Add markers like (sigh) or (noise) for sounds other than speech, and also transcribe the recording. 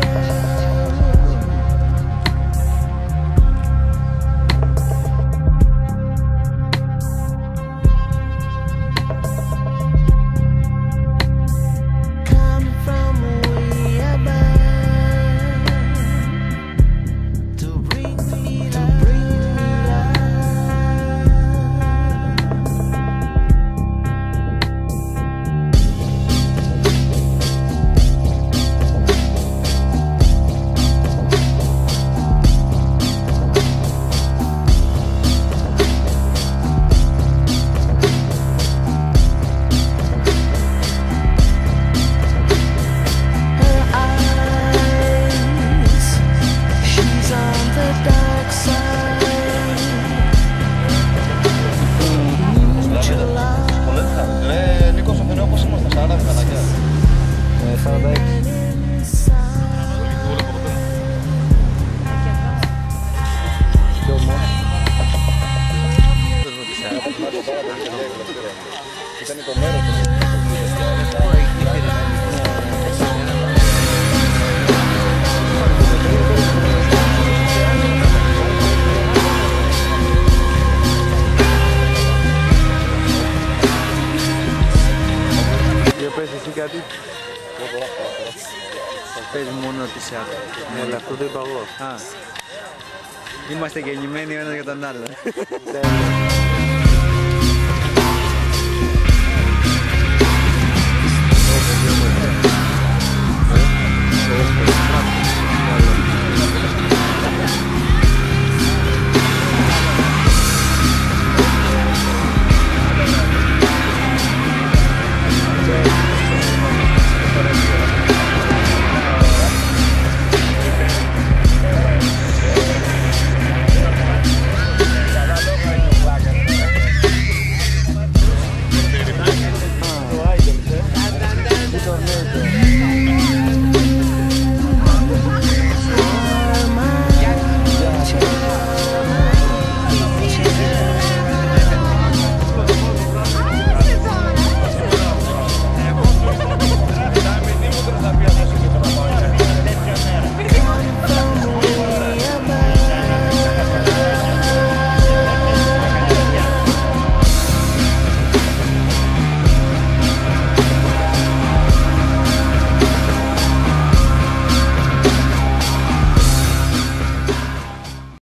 Show. Ήταν το μέρος του. Για πες εσύ κάτι. Πες μόνο ότι σε άκουσα. Ναι, αλλά αυτό το είπα εγώ. Α. Είμαστε γεννημένοι ο ένας για τον άλλο. Τέλος. (laughs) (laughs) Jim